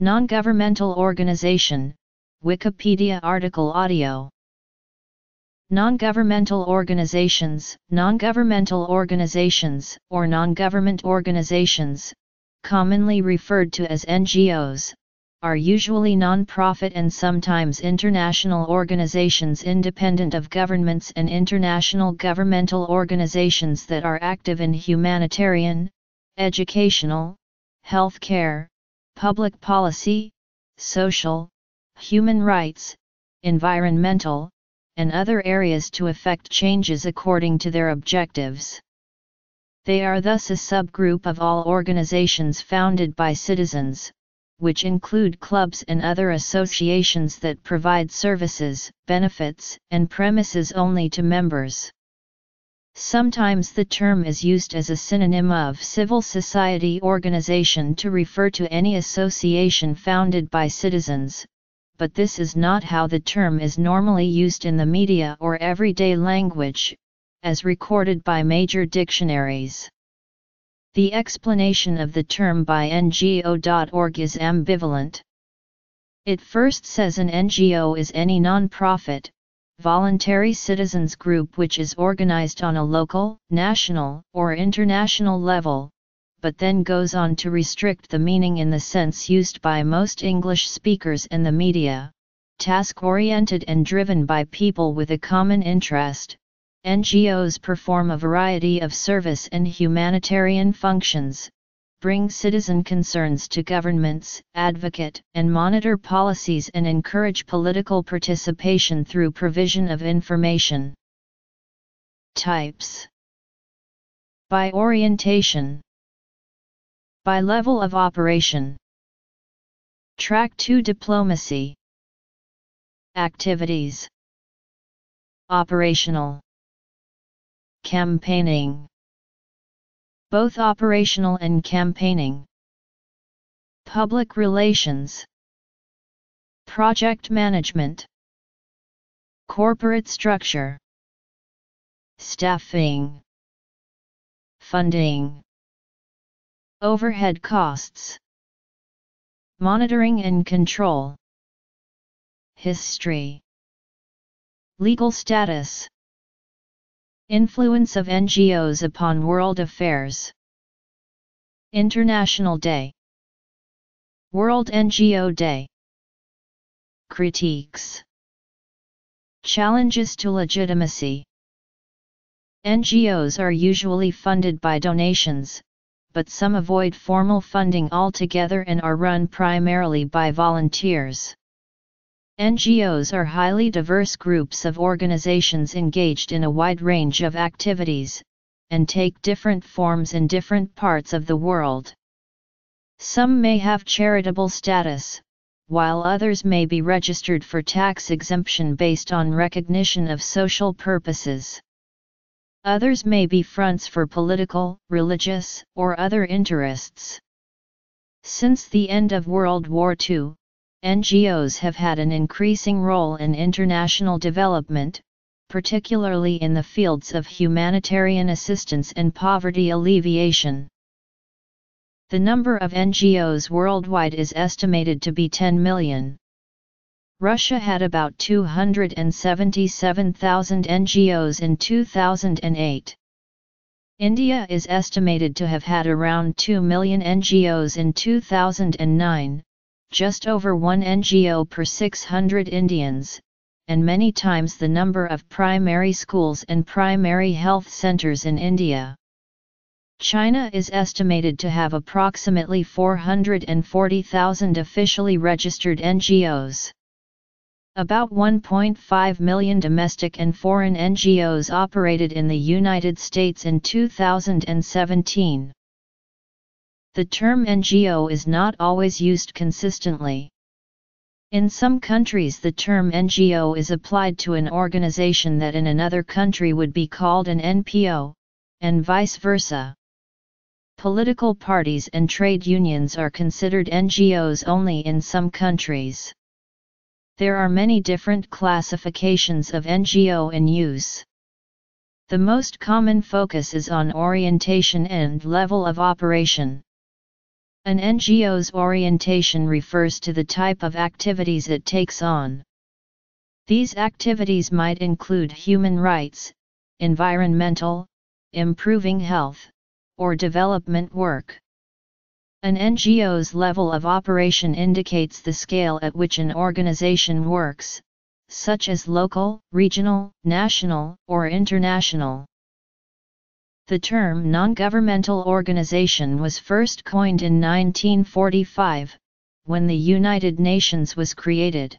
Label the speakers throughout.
Speaker 1: Non-governmental organization, Wikipedia article audio. Non-governmental organizations, non-governmental organizations, or non-government organizations, commonly referred to as NGOs, are usually non-profit and sometimes international organizations independent of governments and international governmental organizations that are active in humanitarian, educational, healthcare, public policy, social, human rights, environmental, and other areas to effect changes according to their objectives. They are thus a subgroup of all organizations founded by citizens, which include clubs and other associations that provide services, benefits, and premises only to members. Sometimes the term is used as a synonym of civil society organization to refer to any association founded by citizens, but this is not how the term is normally used in the media or everyday language, as recorded by major dictionaries. The explanation of the term by NGO.org is ambivalent. It first says an NGO is any non-profit, voluntary citizens group which is organized on a local, national, or international level, but then goes on to restrict the meaning in the sense used by most English speakers and the media. Task oriented and driven by people with a common interest, NGOs perform a variety of service and humanitarian functions, bring citizen concerns to governments, advocate and monitor policies, and encourage political participation through provision of information. Types. By orientation. By level of operation. Track 2 Diplomacy. Activities. Operational. Campaigning Both operational and campaigning Public Relations Project Management Corporate Structure Staffing Funding Overhead costs. Monitoring and control. History. Legal status. Influence of NGOs upon world affairs. International Day. World NGO Day. Critiques. Challenges to legitimacy. NGOs are usually funded by donations, but some avoid formal funding altogether and are run primarily by volunteers. NGOs are highly diverse groups of organizations engaged in a wide range of activities, and take different forms in different parts of the world. Some may have charitable status, while others may be registered for tax exemption based on recognition of social purposes. Others may be fronts for political, religious, or other interests. Since the end of World War II, NGOs have had an increasing role in international development, particularly in the fields of humanitarian assistance and poverty alleviation. The number of NGOs worldwide is estimated to be 10 million. Russia had about 277,000 NGOs in 2008. India is estimated to have had around 2 million NGOs in 2009, just over one NGO per 600 Indians, and many times the number of primary schools and primary health centers in India. China is estimated to have approximately 440,000 officially registered NGOs. About 1.5 million domestic and foreign NGOs operated in the United States in 2017. The term NGO is not always used consistently. In some countries the term NGO is applied to an organization that in another country would be called an NPO, and vice versa. Political parties and trade unions are considered NGOs only in some countries. There are many different classifications of NGO in use. The most common focus is on orientation and level of operation. An NGO's orientation refers to the type of activities it takes on. These activities might include human rights, environmental, improving health, or development work. An NGO's level of operation indicates the scale at which an organization works, such as local, regional, national, or international. The term non-governmental organization was first coined in 1945, when the United Nations was created.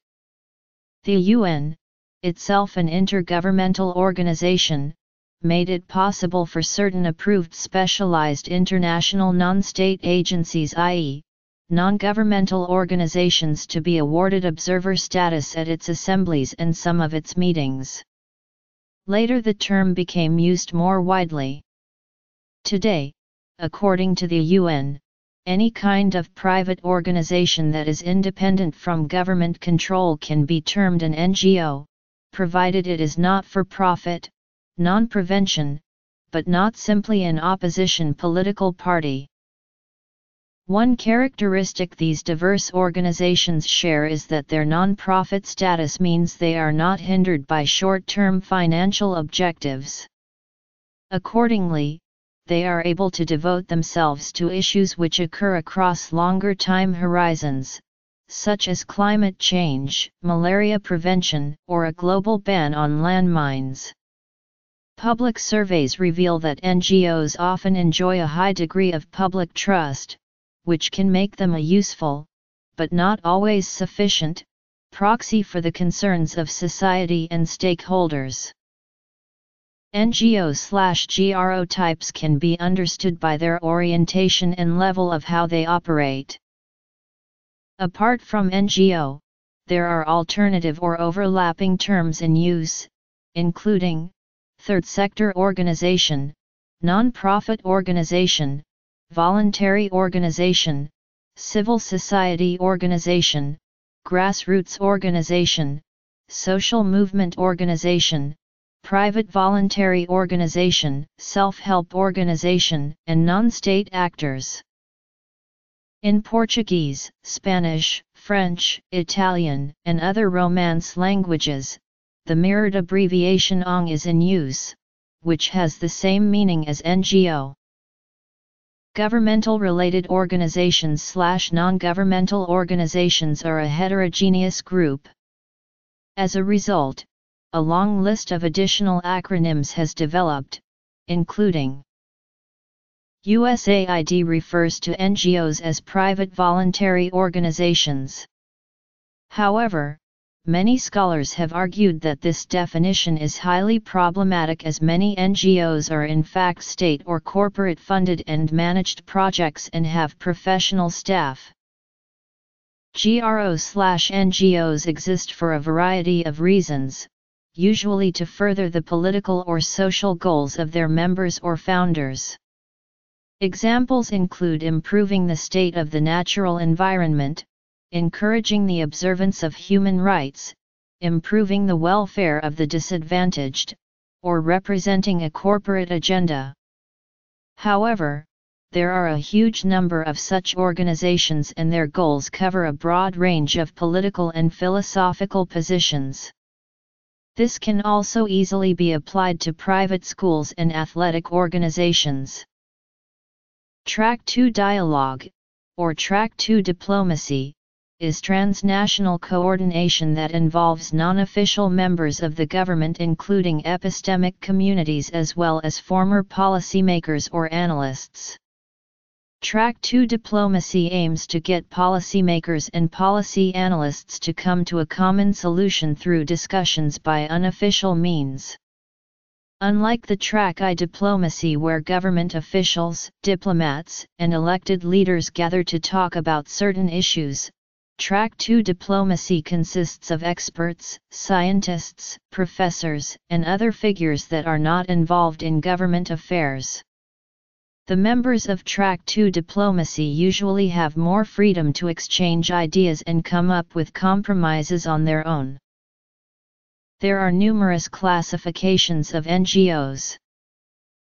Speaker 1: The UN, itself an intergovernmental organization, made it possible for certain approved specialized international non-state agencies i.e., non-governmental organizations to be awarded observer status at its assemblies and some of its meetings. Later the term became used more widely. Today, according to the UN, any kind of private organization that is independent from government control can be termed an NGO, provided it is not for profit, non-prevention, but not simply an opposition political party. One characteristic these diverse organizations share is that their non-profit status means they are not hindered by short-term financial objectives. Accordingly, they are able to devote themselves to issues which occur across longer time horizons, such as climate change, malaria prevention, or a global ban on landmines. Public surveys reveal that NGOs often enjoy a high degree of public trust, which can make them a useful, but not always sufficient, proxy for the concerns of society and stakeholders. NGO-GRO types can be understood by their orientation and level of how they operate. Apart from NGO, there are alternative or overlapping terms in use, including third sector organization, non-profit organization, voluntary organization, civil society organization, grassroots organization, social movement organization, private voluntary organization, self-help organization, and non-state actors. In Portuguese, Spanish, French, Italian, and other Romance languages, the mirrored abbreviation ONG is in use, which has the same meaning as NGO. Governmental-related organizations slash non-governmental organizations are a heterogeneous group. As a result, a long list of additional acronyms has developed, including USAID refers to NGOs as private voluntary organizations. However, many scholars have argued that this definition is highly problematic as many NGOs are in fact state or corporate funded and managed projects and have professional staff. GRO/NGOs exist for a variety of reasons, usually to further the political or social goals of their members or founders. Examples include improving the state of the natural environment, encouraging the observance of human rights, improving the welfare of the disadvantaged, or representing a corporate agenda. However, there are a huge number of such organizations and their goals cover a broad range of political and philosophical positions. This can also easily be applied to private schools and athletic organizations. Track 2 Dialogue, or Track 2 Diplomacy, is transnational coordination that involves non-official members of the government including epistemic communities as well as former policymakers or analysts. Track 2 diplomacy aims to get policymakers and policy analysts to come to a common solution through discussions by unofficial means. Unlike the Track I diplomacy where government officials, diplomats, and elected leaders gather to talk about certain issues, Track 2 diplomacy consists of experts, scientists, professors, and other figures that are not involved in government affairs. The members of Track 2 diplomacy usually have more freedom to exchange ideas and come up with compromises on their own. There are numerous classifications of NGOs.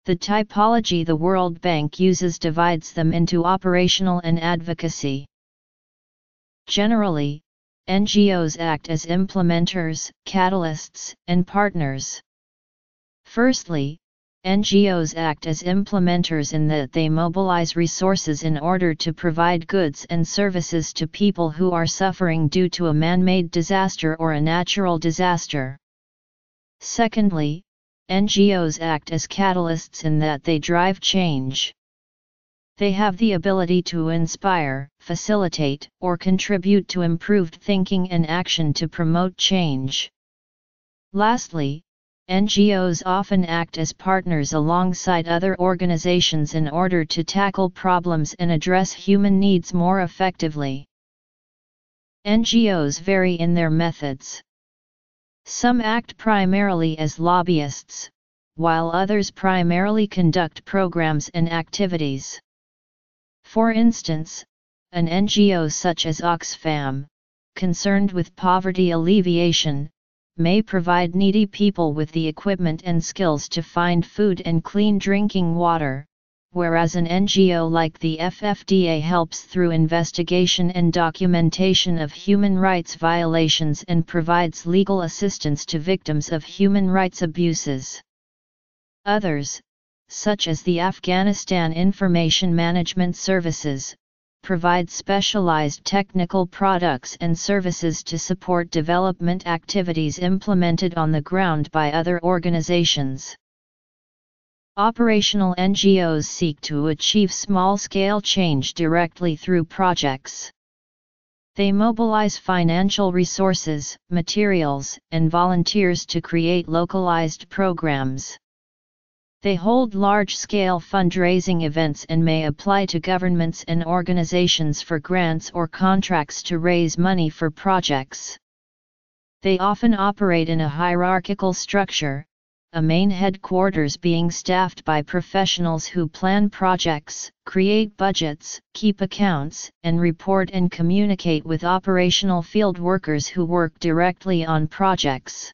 Speaker 1: The typology the World Bank uses divides them into operational and advocacy. Generally, NGOs act as implementers, catalysts, and partners. Firstly, NGOs act as implementers in that they mobilize resources in order to provide goods and services to people who are suffering due to a man-made disaster or a natural disaster. Secondly, NGOs act as catalysts in that they drive change. They have the ability to inspire, facilitate, or contribute to improved thinking and action to promote change. Lastly, NGOs often act as partners alongside other organizations in order to tackle problems and address human needs more effectively. NGOs vary in their methods. Some act primarily as lobbyists, while others primarily conduct programs and activities. For instance, an NGO such as Oxfam, concerned with poverty alleviation, may provide needy people with the equipment and skills to find food and clean drinking water, whereas an NGO like the FFDA helps through investigation and documentation of human rights violations and provides legal assistance to victims of human rights abuses. Others, such as the Afghanistan Information Management Services, provide specialized technical products and services to support development activities implemented on the ground by other organizations. Operational NGOs seek to achieve small-scale change directly through projects. They mobilize financial resources, materials, and volunteers to create localized programs. They hold large-scale fundraising events and may apply to governments and organizations for grants or contracts to raise money for projects. They often operate in a hierarchical structure, a main headquarters being staffed by professionals who plan projects, create budgets, keep accounts, and report and communicate with operational field workers who work directly on projects.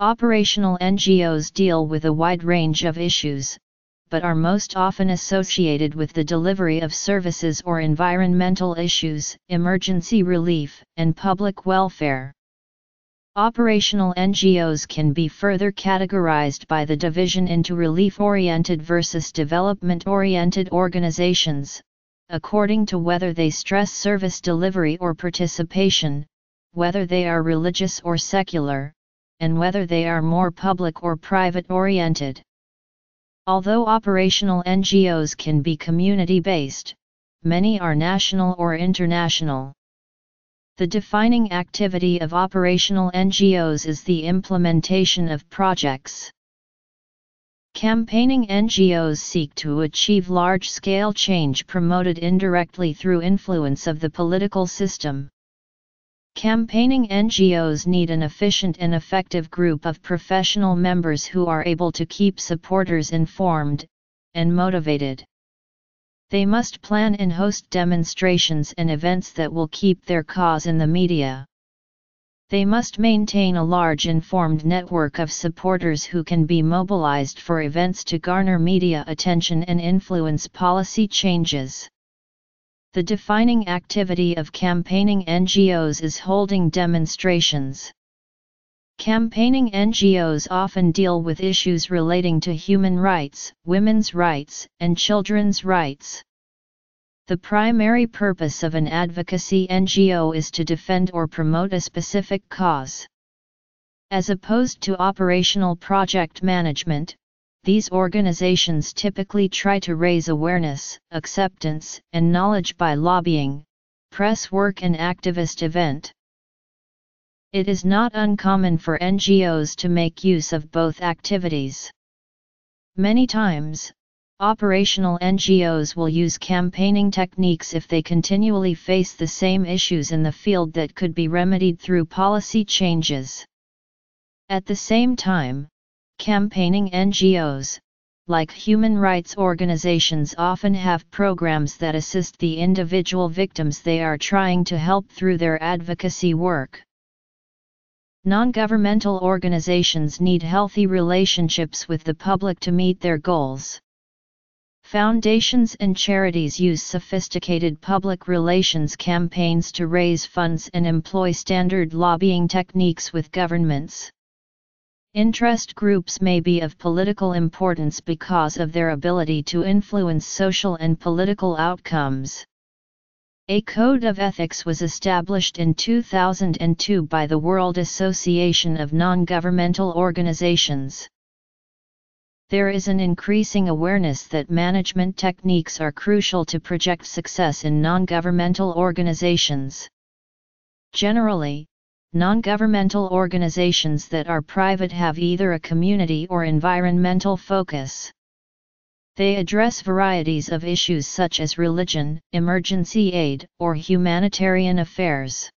Speaker 1: Operational NGOs deal with a wide range of issues, but are most often associated with the delivery of services or environmental issues, emergency relief, and public welfare. Operational NGOs can be further categorized by the division into relief-oriented versus development-oriented organizations, according to whether they stress service delivery or participation, whether they are religious or secular, and whether they are more public or private-oriented. Although operational NGOs can be community-based, many are national or international. The defining activity of operational NGOs is the implementation of projects. Campaigning NGOs seek to achieve large-scale change promoted indirectly through influence of the political system. Campaigning NGOs need an efficient and effective group of professional members who are able to keep supporters informed and motivated. They must plan and host demonstrations and events that will keep their cause in the media. They must maintain a large informed network of supporters who can be mobilized for events to garner media attention and influence policy changes. The defining activity of campaigning NGOs is holding demonstrations. Campaigning NGOs often deal with issues relating to human rights, women's rights, and children's rights. The primary purpose of an advocacy NGO is to defend or promote a specific cause. As opposed to operational project management, these organizations typically try to raise awareness, acceptance, and knowledge by lobbying, press work and activist event. It is not uncommon for NGOs to make use of both activities. Many times, operational NGOs will use campaigning techniques if they continually face the same issues in the field that could be remedied through policy changes. At the same time, campaigning NGOs, like human rights organizations often have programs that assist the individual victims they are trying to help through their advocacy work. Non-governmental organizations need healthy relationships with the public to meet their goals. Foundations and charities use sophisticated public relations campaigns to raise funds and employ standard lobbying techniques with governments. Interest groups may be of political importance because of their ability to influence social and political outcomes. A code of ethics was established in 2002 by the World Association of Non-Governmental Organizations there is an increasing awareness that management techniques are crucial to project success in non-governmental organizations. Generally, non-governmental organizations that are private have either a community or environmental focus. They address varieties of issues such as religion, emergency aid, or humanitarian affairs.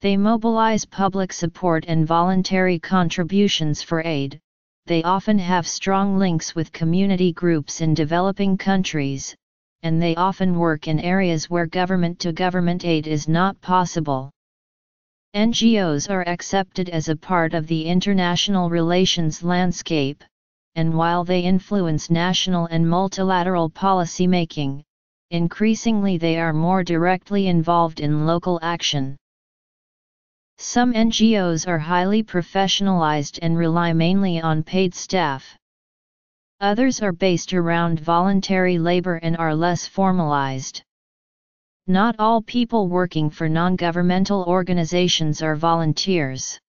Speaker 1: They mobilize public support and voluntary contributions for aid, they often have strong links with community groups in developing countries, and they often work in areas where government to government aid is not possible. NGOs are accepted as a part of the international relations landscape, and while they influence national and multilateral policy making, increasingly they are more directly involved in local action. Some NGOs are highly professionalized and rely mainly on paid staff. Others are based around voluntary labor and are less formalized. Not all people working for non-governmental organizations are volunteers.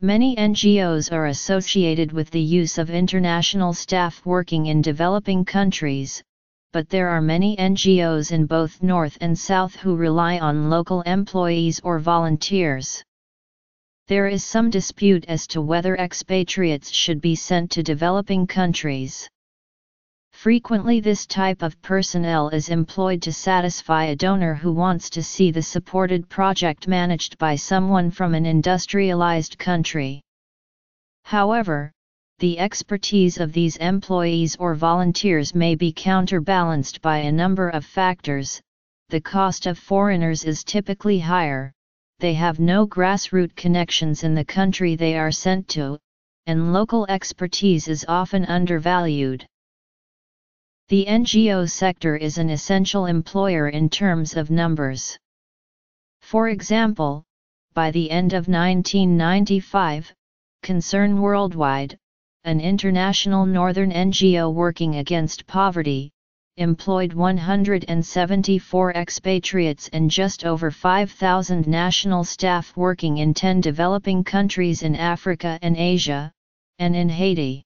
Speaker 1: Many NGOs are associated with the use of international staff working in developing countries, but there are many NGOs in both North and South who rely on local employees or volunteers. There is some dispute as to whether expatriates should be sent to developing countries. Frequently this type of personnel is employed to satisfy a donor who wants to see the supported project managed by someone from an industrialized country. However, the expertise of these employees or volunteers may be counterbalanced by a number of factors. The cost of foreigners is typically higher, they have no grassroots connections in the country they are sent to, and local expertise is often undervalued. The NGO sector is an essential employer in terms of numbers. For example, by the end of 1995, Concern Worldwide, an international northern NGO working against poverty, employed 174 expatriates and just over 5,000 national staff working in 10 developing countries in Africa and Asia, and in Haiti.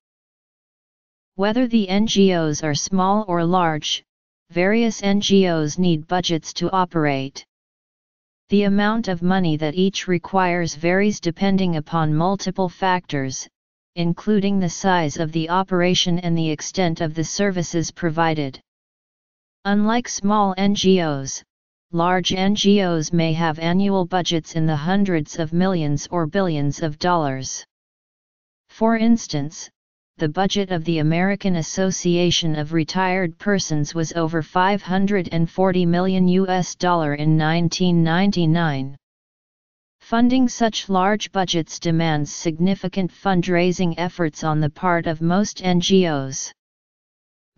Speaker 1: Whether the NGOs are small or large, various NGOs need budgets to operate. The amount of money that each requires varies depending upon multiple factors, including the size of the operation and the extent of the services provided. Unlike small NGOs, large NGOs may have annual budgets in the hundreds of millions or billions of dollars. For instance, the budget of the American Association of Retired Persons was over 540 million US dollar in 1999. Funding such large budgets demands significant fundraising efforts on the part of most NGOs.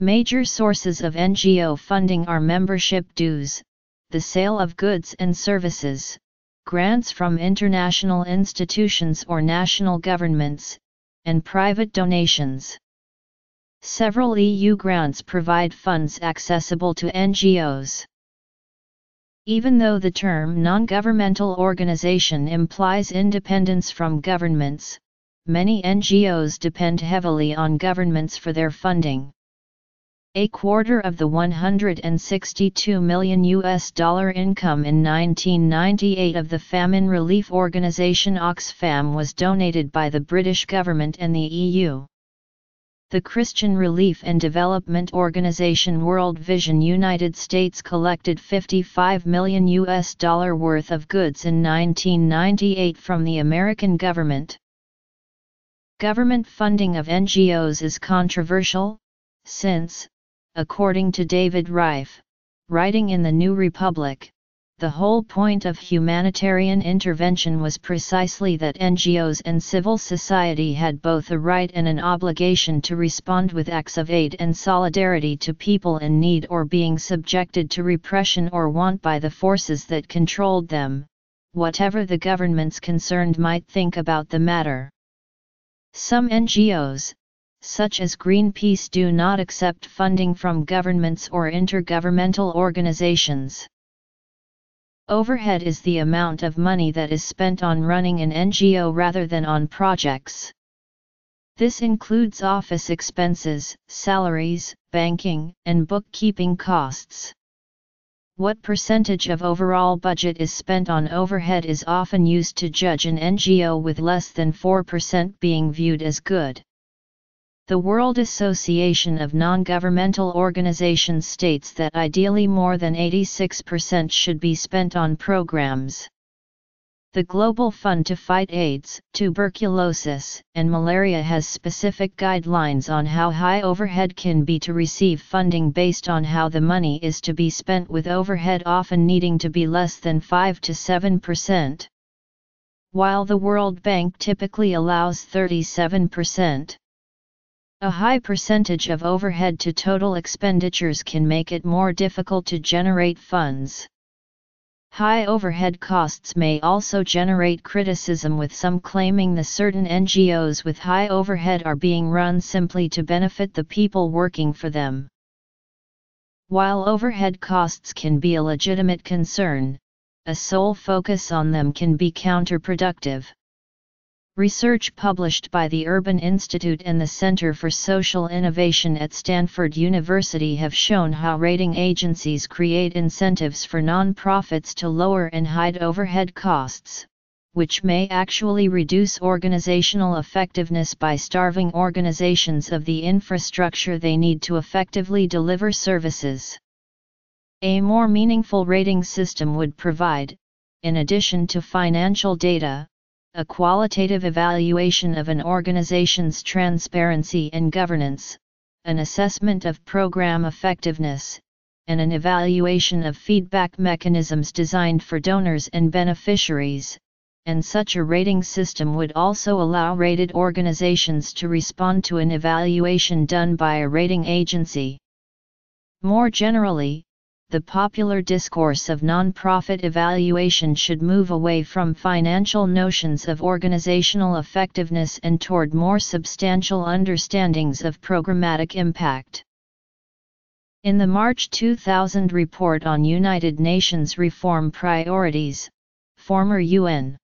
Speaker 1: Major sources of NGO funding are membership dues, the sale of goods and services, grants from international institutions or national governments, and private donations. Several EU grants provide funds accessible to NGOs. Even though the term non-governmental organization implies independence from governments, many NGOs depend heavily on governments for their funding. A quarter of the 162 million US dollar income in 1998 of the famine relief organization Oxfam was donated by the British government and the EU. The Christian Relief and Development Organization World Vision United States collected 55 million US dollar worth of goods in 1998 from the American government. Government funding of NGOs is controversial, since, according to David Rieff, writing in the New Republic, the whole point of humanitarian intervention was precisely that NGOs and civil society had both a right and an obligation to respond with acts of aid and solidarity to people in need or being subjected to repression or want by the forces that controlled them, whatever the governments concerned might think about the matter. Some NGOs, such as Greenpeace do not accept funding from governments or intergovernmental organizations. Overhead is the amount of money that is spent on running an NGO rather than on projects. This includes office expenses, salaries, banking, and bookkeeping costs. What percentage of overall budget is spent on overhead is often used to judge an NGO with less than 4% being viewed as good. The World Association of Non-Governmental Organizations states that ideally more than 86% should be spent on programs. The Global Fund to Fight AIDS, Tuberculosis, and Malaria has specific guidelines on how high overhead can be to receive funding based on how the money is to be spent with overhead often needing to be less than 5 to 7%. While the World Bank typically allows 37%. A high percentage of overhead to total expenditures can make it more difficult to generate funds. High overhead costs may also generate criticism with some claiming the certain NGOs with high overhead are being run simply to benefit the people working for them. While overhead costs can be a legitimate concern, a sole focus on them can be counterproductive. Research published by the Urban Institute and the Center for Social Innovation at Stanford University have shown how rating agencies create incentives for nonprofits to lower and hide overhead costs, which may actually reduce organizational effectiveness by starving organizations of the infrastructure they need to effectively deliver services. A more meaningful rating system would provide, in addition to financial data, a qualitative evaluation of an organization's transparency and governance, an assessment of program effectiveness, and an evaluation of feedback mechanisms designed for donors and beneficiaries, and such a rating system would also allow rated organizations to respond to an evaluation done by a rating agency. More generally, the popular discourse of nonprofit evaluation should move away from financial notions of organizational effectiveness and toward more substantial understandings of programmatic impact. In the March 2000 report on United Nations reform priorities, former UN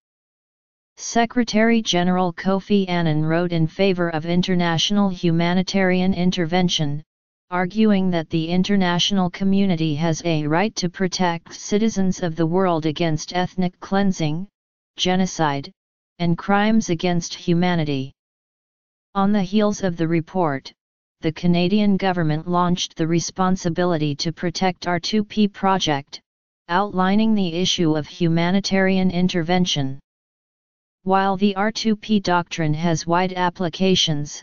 Speaker 1: Secretary General Kofi Annan wrote in favor of international humanitarian intervention, arguing that the international community has a right to protect citizens of the world against ethnic cleansing, genocide, and crimes against humanity. On the heels of the report, the Canadian government launched the Responsibility to Protect R2P project, outlining the issue of humanitarian intervention. While the R2P doctrine has wide applications,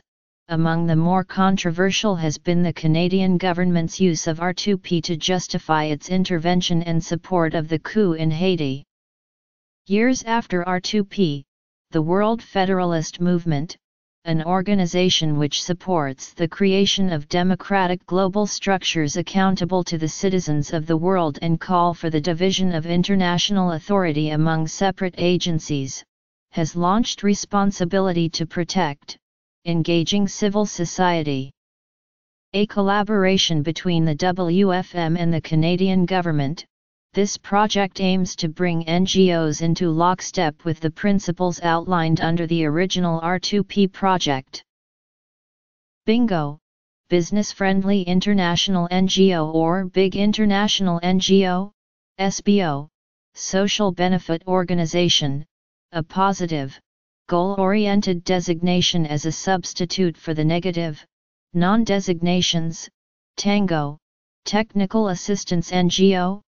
Speaker 1: among the more controversial has been the Canadian government's use of R2P to justify its intervention and support of the coup in Haiti. Years after R2P, the World Federalist Movement, an organization which supports the creation of democratic global structures accountable to the citizens of the world and call for the division of international authority among separate agencies, has launched Responsibility to Protect, Engaging Civil Society. A collaboration between the WFM and the Canadian Government, this project aims to bring NGOs into lockstep with the principles outlined under the original R2P project. Bingo, Business Friendly International NGO or Big International NGO, SBO, Social Benefit Organization, a positive, goal-oriented designation as a substitute for the negative, non-designations, Tango, Technical Assistance NGO,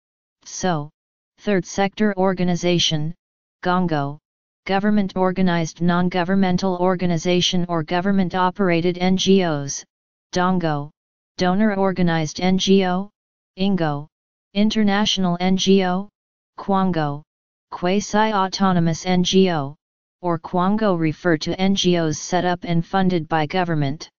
Speaker 1: SO, Third Sector Organization, GONGO, Government Organized Non-Governmental Organization or Government-Operated NGOs, DONGO, Donor Organized NGO, INGO, International NGO, Quango, quasi-autonomous NGO, or Quango refer to NGOs set up and funded by government.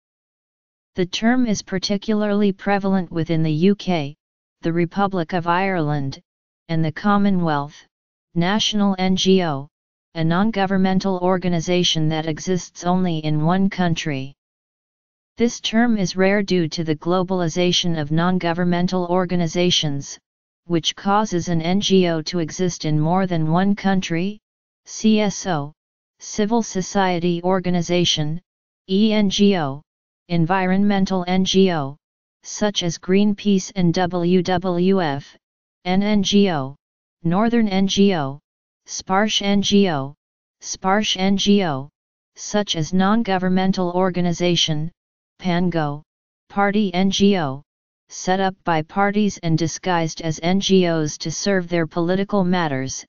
Speaker 1: The term is particularly prevalent within the UK, the Republic of Ireland, and the Commonwealth. National NGO, a non-governmental organization that exists only in one country. This term is rare due to the globalization of non-governmental organizations, which causes an NGO to exist in more than one country, CSO, civil society organization, ENGO, environmental NGO, such as Greenpeace and WWF, NNGO, Northern NGO, Sparsh NGO, Sparsh NGO, such as non-governmental organization, PANGO, Party NGO, set up by parties and disguised as NGOs to serve their political matters,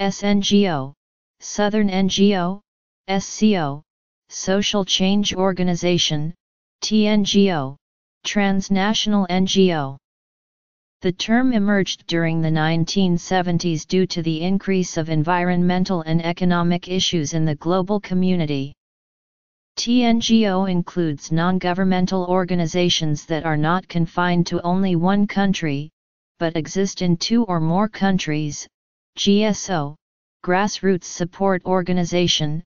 Speaker 1: SNGO, Southern NGO, SCO, Social Change Organization, TNGO, Transnational NGO. The term emerged during the 1970s due to the increase of environmental and economic issues in the global community. TNGO includes non-governmental organizations that are not confined to only one country, but exist in two or more countries, GSO, Grassroots Support Organization,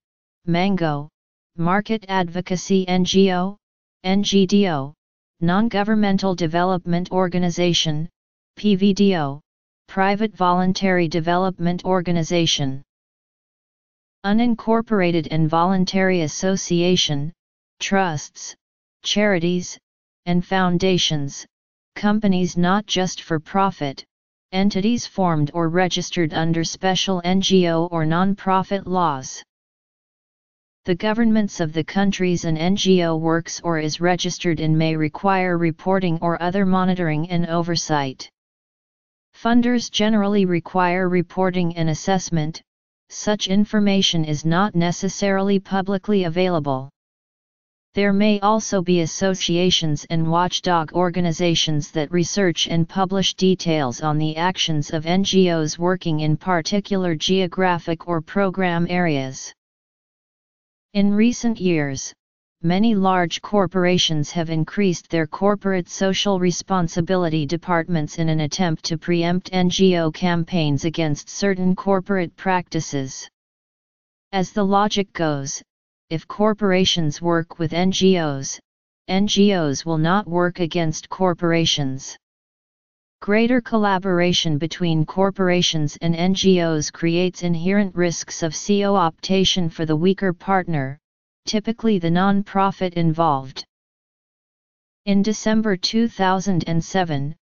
Speaker 1: MANGO, Market Advocacy NGO, NGDO, Non-Governmental Development Organization, PVDO, Private Voluntary Development Organization. Unincorporated and voluntary association, trusts, charities, and foundations, companies not just for profit, entities formed or registered under special NGO or non-profit laws. The governments of the countries an NGO works or is registered in may require reporting or other monitoring and oversight. Funders generally require reporting and assessment, such information is not necessarily publicly available. There may also be associations and watchdog organizations that research and publish details on the actions of NGOs working in particular geographic or program areas. In recent years, many large corporations have increased their corporate social responsibility departments in an attempt to preempt NGO campaigns against certain corporate practices. As the logic goes, if corporations work with NGOs, NGOs will not work against corporations. Greater collaboration between corporations and NGOs creates inherent risks of co-optation for the weaker partner, typically the non-profit involved. In December 2007,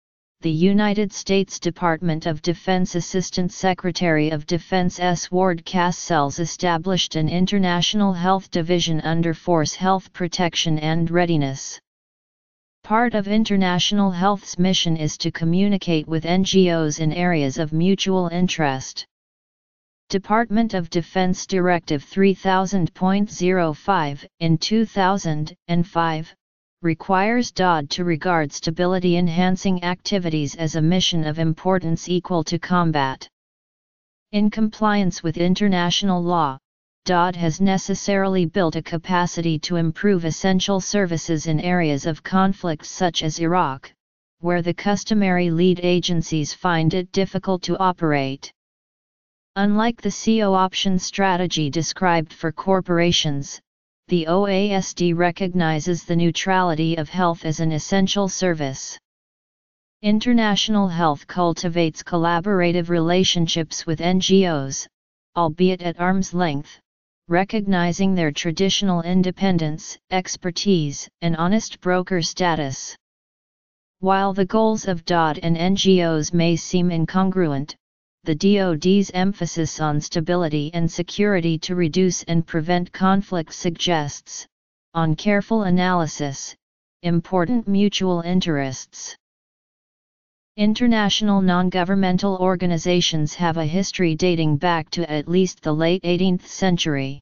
Speaker 1: the United States Department of Defense Assistant Secretary of Defense S. Ward Casscells established an International Health Division under Force Health Protection and Readiness. Part of International Health's mission is to communicate with NGOs in areas of mutual interest. Department of Defense Directive 3000.05 in 2005 requires DOD to regard stability enhancing activities as a mission of importance equal to combat. In compliance with international law, DOD has necessarily built a capacity to improve essential services in areas of conflict such as Iraq, where the customary lead agencies find it difficult to operate. Unlike the co-optation strategy described for corporations, the OASD recognizes the neutrality of health as an essential service. International health cultivates collaborative relationships with NGOs, albeit at arm's length, recognizing their traditional independence, expertise, and honest broker status. While the goals of DOD and NGOs may seem incongruent, the DoD's emphasis on stability and security to reduce and prevent conflict suggests, on careful analysis, important mutual interests. International non-governmental organizations have a history dating back to at least the late 18th century.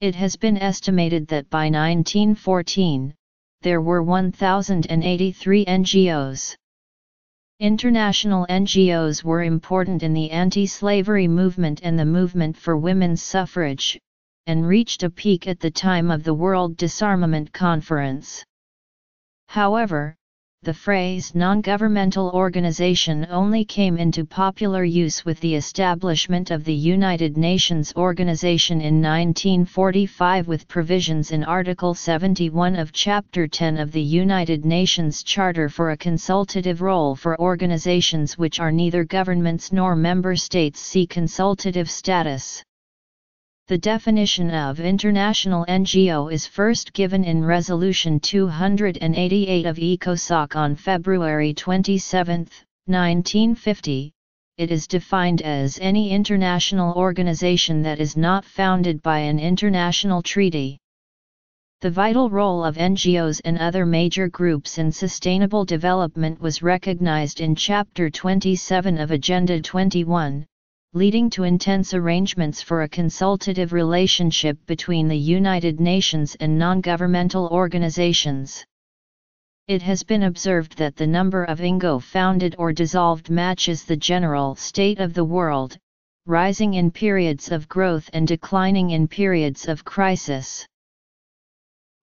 Speaker 1: It has been estimated that by 1914, there were 1,083 NGOs. International NGOs were important in the anti-slavery movement and the movement for women's suffrage, and reached a peak at the time of the World Disarmament Conference. However, the phrase non-governmental organization only came into popular use with the establishment of the United Nations Organization in 1945 with provisions in Article 71 of Chapter 10 of the United Nations Charter for a consultative role for organizations which are neither governments nor member states see consultative status. The definition of international NGO is first given in Resolution 288 of ECOSOC on February 27, 1950. It is defined as any international organization that is not founded by an international treaty. The vital role of NGOs and other major groups in sustainable development was recognized in Chapter 27 of Agenda 21, leading to intense arrangements for a consultative relationship between the United Nations and non-governmental organizations. It has been observed that the number of NGO founded or dissolved matches the general state of the world, rising in periods of growth and declining in periods of crisis.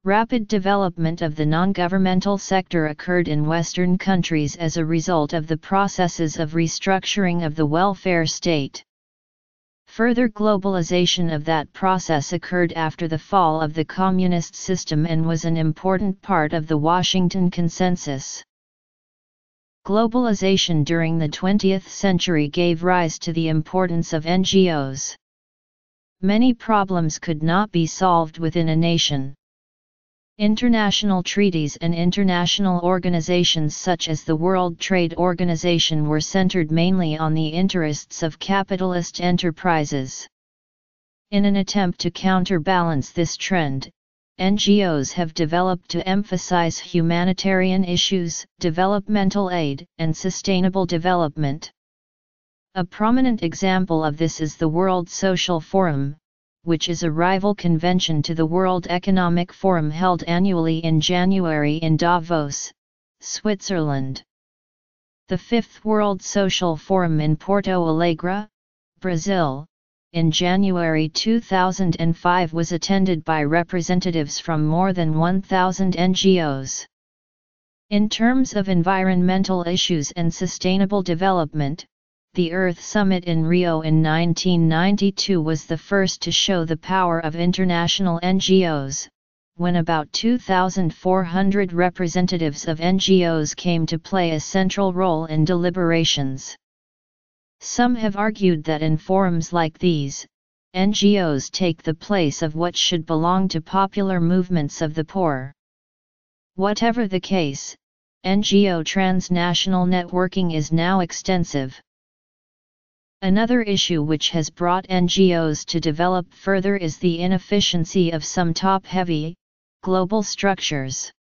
Speaker 1: Rapid development of the non-governmental sector occurred in Western countries as a result of the processes of restructuring of the welfare state. Further globalization of that process occurred after the fall of the communist system and was an important part of the Washington Consensus. Globalization during the 20th century gave rise to the importance of NGOs. Many problems could not be solved within a nation. International treaties and international organizations such as the World Trade Organization were centered mainly on the interests of capitalist enterprises. In an attempt to counterbalance this trend, NGOs have developed to emphasize humanitarian issues, developmental aid, and sustainable development. A prominent example of this is the World Social Forum, which is a rival convention to the World Economic Forum held annually in January in Davos, Switzerland. The Fifth World Social Forum in Porto Alegre, Brazil, in January 2005 was attended by representatives from more than 1,000 NGOs. In terms of environmental issues and sustainable development, the Earth Summit in Rio in 1992 was the first to show the power of international NGOs, when about 2,400 representatives of NGOs came to play a central role in deliberations. Some have argued that in forums like these, NGOs take the place of what should belong to popular movements of the poor. Whatever the case, NGO transnational networking is now extensive. Another issue which has brought NGOs to develop further is the inefficiency of some top-heavy, global structures.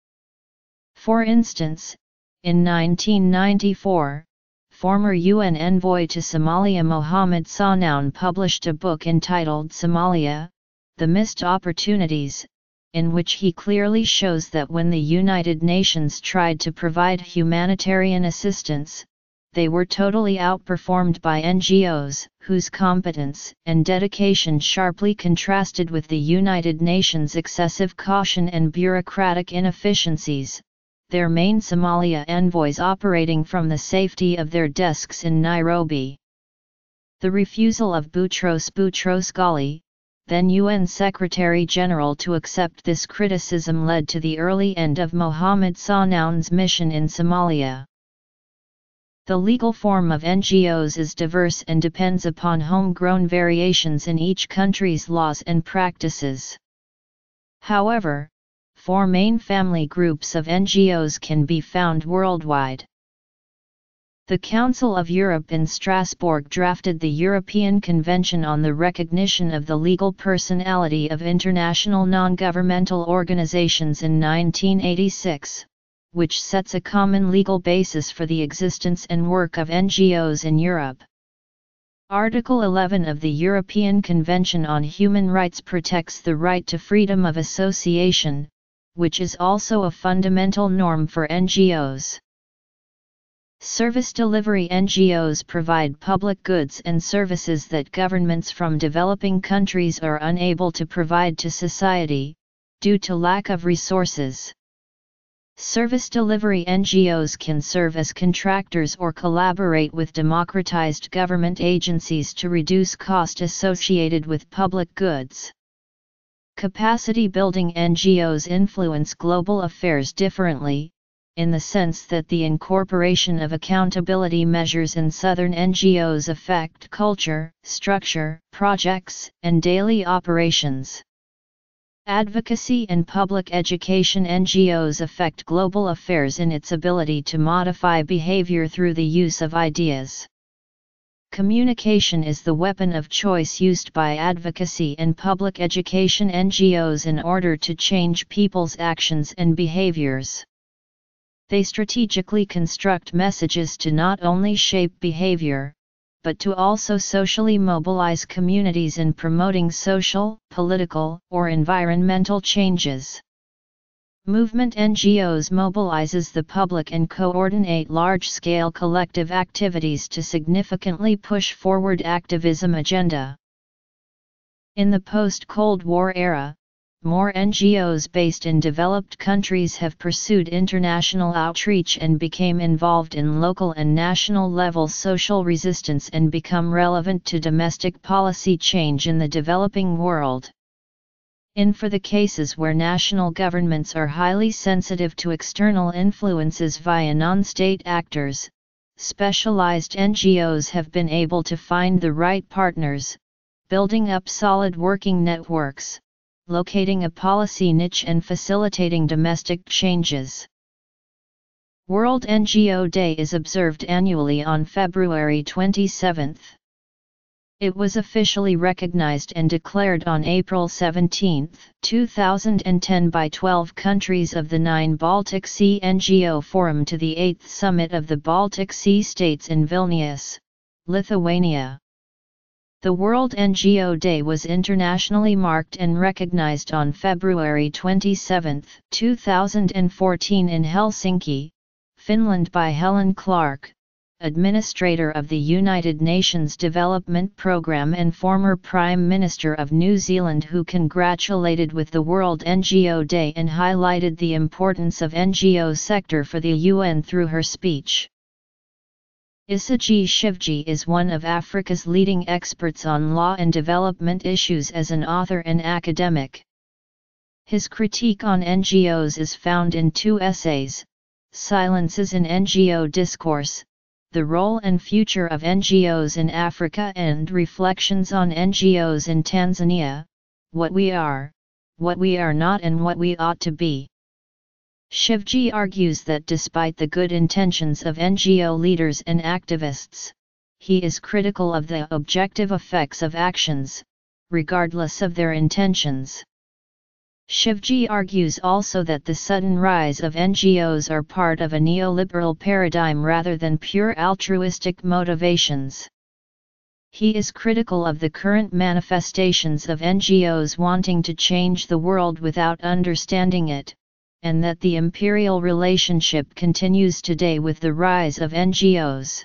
Speaker 1: For instance, in 1994, former UN envoy to Somalia Mohammed Sahnoun published a book entitled Somalia, The Missed Opportunities, in which he clearly shows that when the United Nations tried to provide humanitarian assistance, they were totally outperformed by NGOs, whose competence and dedication sharply contrasted with the United Nations' excessive caution and bureaucratic inefficiencies, their main Somalia envoys operating from the safety of their desks in Nairobi. The refusal of Boutros Boutros Ghali, then UN Secretary General to accept this criticism led to the early end of Mohamed Sahnoun's mission in Somalia. The legal form of NGOs is diverse and depends upon homegrown variations in each country's laws and practices. However, four main family groups of NGOs can be found worldwide. The Council of Europe in Strasbourg drafted the European Convention on the Recognition of the Legal Personality of International Non-Governmental Organizations in 1986, which sets a common legal basis for the existence and work of NGOs in Europe. Article 11 of the European Convention on Human Rights protects the right to freedom of association, which is also a fundamental norm for NGOs. Service delivery NGOs provide public goods and services that governments from developing countries are unable to provide to society, due to lack of resources. Service delivery NGOs can serve as contractors or collaborate with democratized government agencies to reduce cost associated with public goods. Capacity building NGOs influence global affairs differently, in the sense that the incorporation of accountability measures in Southern NGOs affect culture, structure, projects, and daily operations. Advocacy and public education NGOs affect global affairs in its ability to modify behavior through the use of ideas. Communication is the weapon of choice used by advocacy and public education NGOs in order to change people's actions and behaviors. They strategically construct messages to not only shape behavior, but to also socially mobilize communities in promoting social, political, or environmental changes. Movement NGOs mobilizes the public and coordinate large-scale collective activities to significantly push forward activism agenda. In the post-Cold War era, more NGOs based in developed countries have pursued international outreach and became involved in local and national level social resistance and become relevant to domestic policy change in the developing world. In for the cases where national governments are highly sensitive to external influences via non-state actors, specialized NGOs have been able to find the right partners, building up solid working networks, locating a policy niche and facilitating domestic changes. World NGO Day is observed annually on February 27. It was officially recognized and declared on April 17, 2010 by 12 countries of the 9 Baltic Sea NGO Forum to the 8th Summit of the Baltic Sea States in Vilnius, Lithuania. The World NGO Day was internationally marked and recognized on February 27, 2014 in Helsinki, Finland by Helen Clark, Administrator of the United Nations Development Programme and former Prime Minister of New Zealand who congratulated with the World NGO Day and highlighted the importance of NGO sector for the UN through her speech. Issa G. Shivji is one of Africa's leading experts on law and development issues as an author and academic. His critique on NGOs is found in two essays, Silences in NGO Discourse, The Role and Future of NGOs in Africa and Reflections on NGOs in Tanzania, What We Are, What We Are Not and What We Ought to Be. Shivji argues that despite the good intentions of NGO leaders and activists, he is critical of the objective effects of actions, regardless of their intentions. Shivji argues also that the sudden rise of NGOs are part of a neoliberal paradigm rather than pure altruistic motivations. He is critical of the current manifestations of NGOs wanting to change the world without understanding it, and that the imperial relationship continues today with the rise of NGOs.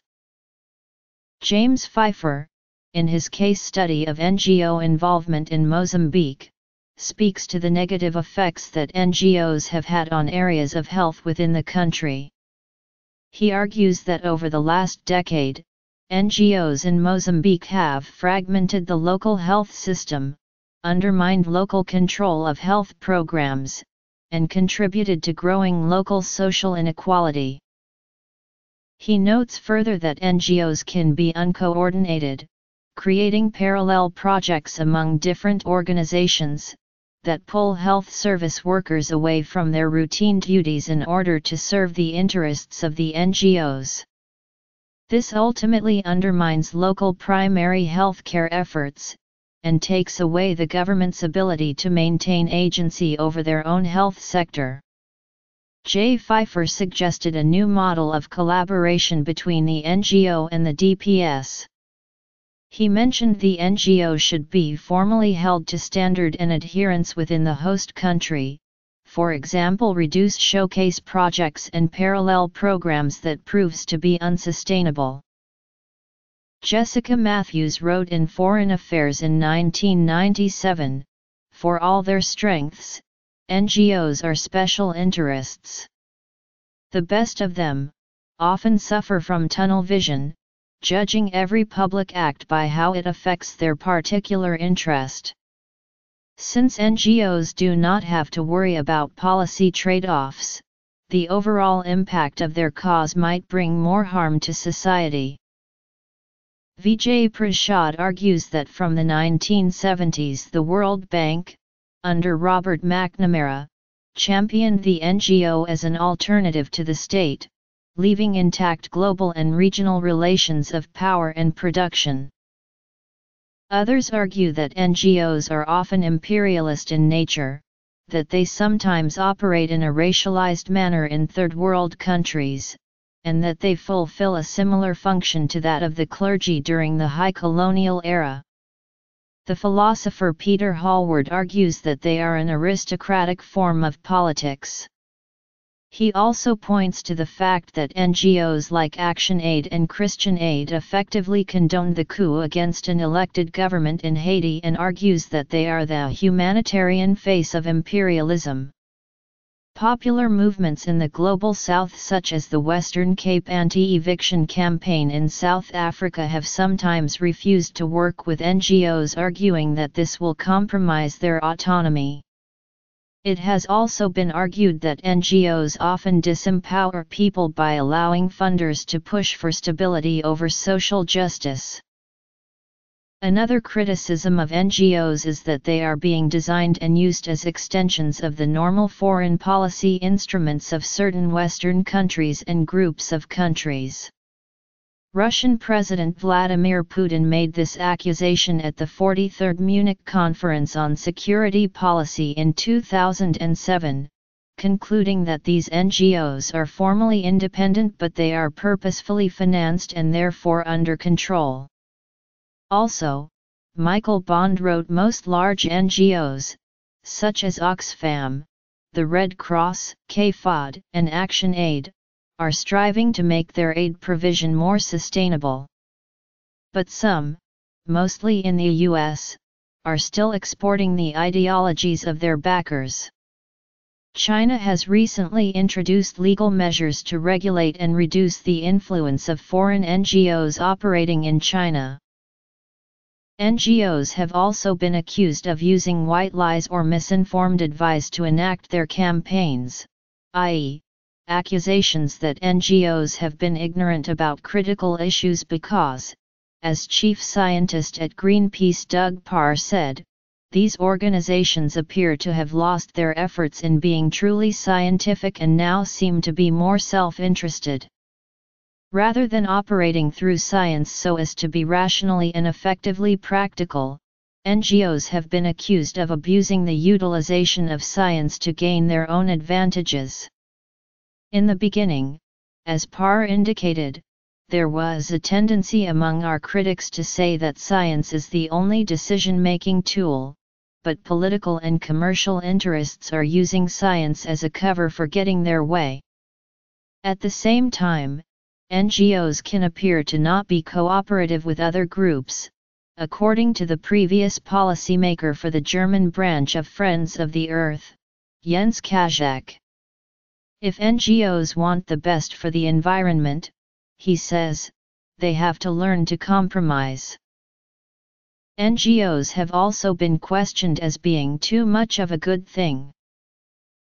Speaker 1: James Pfeiffer, in his case study of NGO involvement in Mozambique, speaks to the negative effects that NGOs have had on areas of health within the country. He argues that over the last decade, NGOs in Mozambique have fragmented the local health system, undermined local control of health programs, and contributed to growing local social inequality. He notes further that NGOs can be uncoordinated, creating parallel projects among different organizations, that pull health service workers away from their routine duties in order to serve the interests of the NGOs. This ultimately undermines local primary health care efforts, and takes away the government's ability to maintain agency over their own health sector. Jay Pfeiffer suggested a new model of collaboration between the NGO and the DPS. He mentioned the NGO should be formally held to standard and adherence within the host country, for example reduce showcase projects and parallel programs that proves to be unsustainable. Jessica Mathews wrote in Foreign Affairs in 1997, For all their strengths, NGOs are special interests. The best of them, often suffer from tunnel vision, judging every public act by how it affects their particular interest. Since NGOs do not have to worry about policy trade-offs, the overall impact of their cause might bring more harm to society. Vijay Prashad argues that from the 1970s the World Bank, under Robert McNamara, championed the NGO as an alternative to the state, leaving intact global and regional relations of power and production. Others argue that NGOs are often imperialist in nature, that they sometimes operate in a racialized manner in third world countries, and that they fulfill a similar function to that of the clergy during the high colonial era. The philosopher Peter Hallward argues that they are an aristocratic form of politics. He also points to the fact that NGOs like ActionAid and Christian Aid effectively condoned the coup against an elected government in Haiti and argues that they are the humanitarian face of imperialism. Popular movements in the Global South such as the Western Cape anti-eviction campaign in South Africa have sometimes refused to work with NGOs arguing that this will compromise their autonomy. It has also been argued that NGOs often disempower people by allowing funders to push for stability over social justice. Another criticism of NGOs is that they are being designed and used as extensions of the normal foreign policy instruments of certain Western countries and groups of countries. Russian President Vladimir Putin made this accusation at the 43rd Munich Conference on Security Policy in 2007, concluding that these NGOs are formally independent but they are purposefully financed and therefore under control. Also, Michael Bond wrote most large NGOs, such as Oxfam, the Red Cross, Cafod, and Action Aid, are striving to make their aid provision more sustainable. But some, mostly in the US, are still exporting the ideologies of their backers. China has recently introduced legal measures to regulate and reduce the influence of foreign NGOs operating in China. NGOs have also been accused of using white lies or misinformed advice to enact their campaigns, i.e., accusations that NGOs have been ignorant about critical issues because, as chief scientist at Greenpeace Doug Parr said, these organizations appear to have lost their efforts in being truly scientific and now seem to be more self-interested. Rather than operating through science so as to be rationally and effectively practical, NGOs have been accused of abusing the utilization of science to gain their own advantages. In the beginning, as Parr indicated, there was a tendency among our critics to say that science is the only decision-making tool, but political and commercial interests are using science as a cover for getting their way. At the same time, NGOs can appear to not be cooperative with other groups, according to the previous policymaker for the German branch of Friends of the Earth, Jens Katjek. If NGOs want the best for the environment, he says, they have to learn to compromise. NGOs have also been questioned as being too much of a good thing.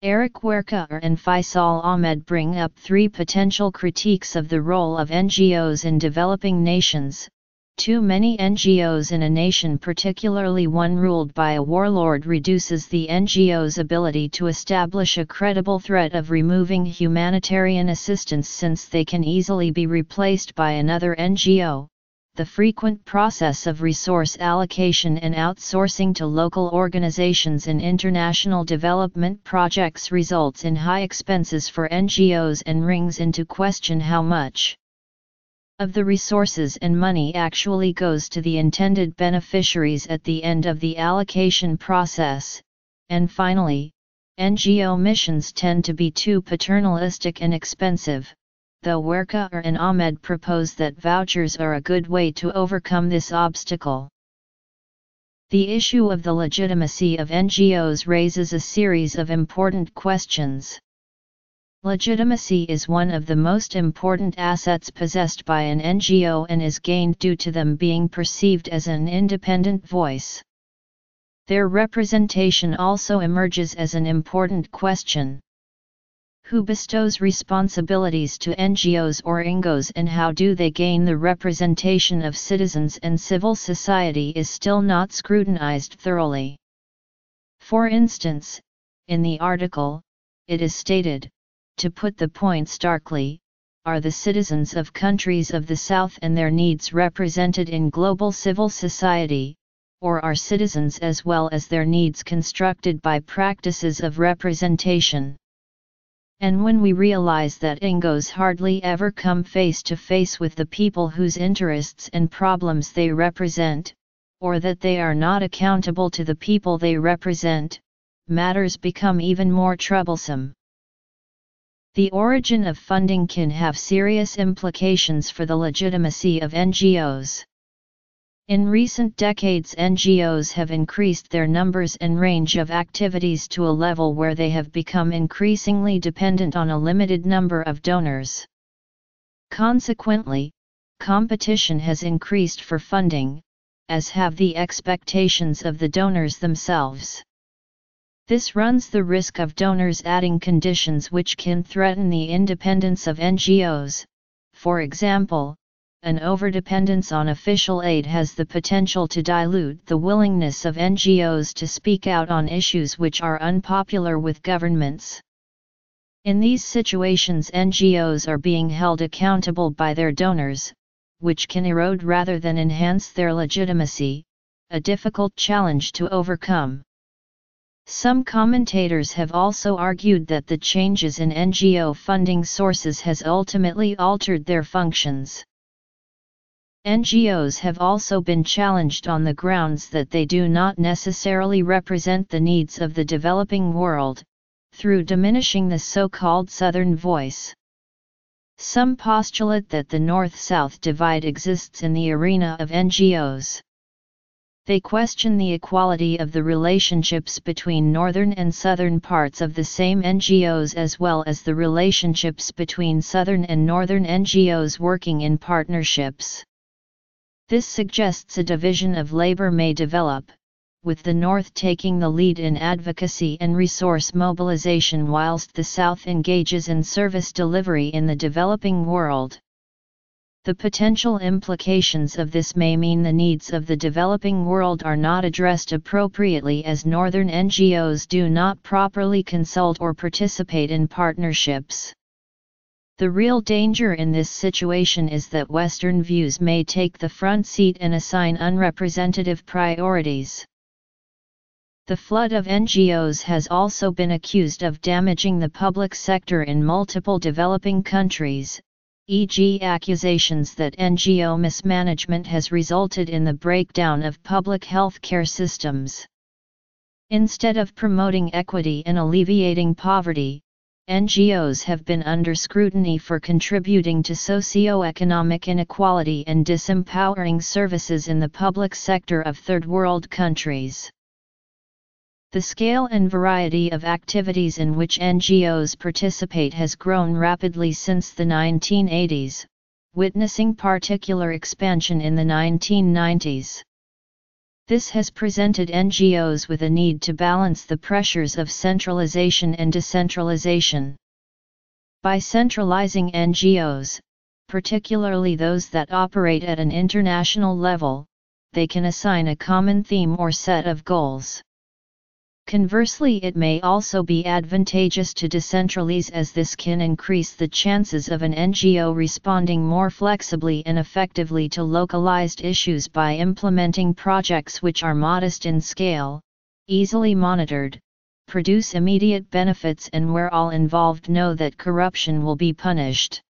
Speaker 1: Eric Werker and Faisal Ahmed bring up three potential critiques of the role of NGOs in developing nations, too many NGOs in a nation particularly one ruled by a warlord reduces the NGO's ability to establish a credible threat of removing humanitarian assistance since they can easily be replaced by another NGO. The frequent process of resource allocation and outsourcing to local organizations in international development projects results in high expenses for NGOs and rings into question how much of the resources and money actually goes to the intended beneficiaries at the end of the allocation process, and finally, NGO missions tend to be too paternalistic and expensive, though Werker and Ahmed propose that vouchers are a good way to overcome this obstacle. The issue of the legitimacy of NGOs raises a series of important questions. Legitimacy is one of the most important assets possessed by an NGO and is gained due to them being perceived as an independent voice. Their representation also emerges as an important question. Who bestows responsibilities to NGOs or INGOs and how do they gain the representation of citizens and civil society is still not scrutinized thoroughly. For instance, in the article, it is stated, to put the point starkly, are the citizens of countries of the South and their needs represented in global civil society, or are citizens as well as their needs constructed by practices of representation. And when we realize that INGOs hardly ever come face to face with the people whose interests and problems they represent, or that they are not accountable to the people they represent, matters become even more troublesome. The origin of funding can have serious implications for the legitimacy of NGOs. In recent decades NGOs have increased their numbers and range of activities to a level where they have become increasingly dependent on a limited number of donors. Consequently, competition has increased for funding, as have the expectations of the donors themselves. This runs the risk of donors adding conditions which can threaten the independence of NGOs, for example, an overdependence on official aid has the potential to dilute the willingness of NGOs to speak out on issues which are unpopular with governments. In these situations NGOs are being held accountable by their donors, which can erode rather than enhance their legitimacy, a difficult challenge to overcome. Some commentators have also argued that the changes in NGO funding sources has ultimately altered their functions. NGOs have also been challenged on the grounds that they do not necessarily represent the needs of the developing world, through diminishing the so-called Southern voice. Some postulate that the North-South divide exists in the arena of NGOs. They question the equality of the relationships between northern and southern parts of the same NGOs as well as the relationships between southern and northern NGOs working in partnerships. This suggests a division of labor may develop, with the North taking the lead in advocacy and resource mobilization whilst the South engages in service delivery in the developing world. The potential implications of this may mean the needs of the developing world are not addressed appropriately as Northern NGOs do not properly consult or participate in partnerships. The real danger in this situation is that Western views may take the front seat and assign unrepresentative priorities. The flood of NGOs has also been accused of damaging the public sector in multiple developing countries, e.g., accusations that NGO mismanagement has resulted in the breakdown of public health care systems. Instead of promoting equity and alleviating poverty, NGOs have been under scrutiny for contributing to socio-economic inequality and disempowering services in the public sector of third world countries. The scale and variety of activities in which NGOs participate has grown rapidly since the 1980s, witnessing particular expansion in the 1990s. This has presented NGOs with a need to balance the pressures of centralization and decentralization. By centralizing NGOs, particularly those that operate at an international level, they can assign a common theme or set of goals. Conversely it may also be advantageous to decentralize as this can increase the chances of an NGO responding more flexibly and effectively to localized issues by implementing projects which are modest in scale, easily monitored, produce immediate benefits and where all involved know that corruption will be punished.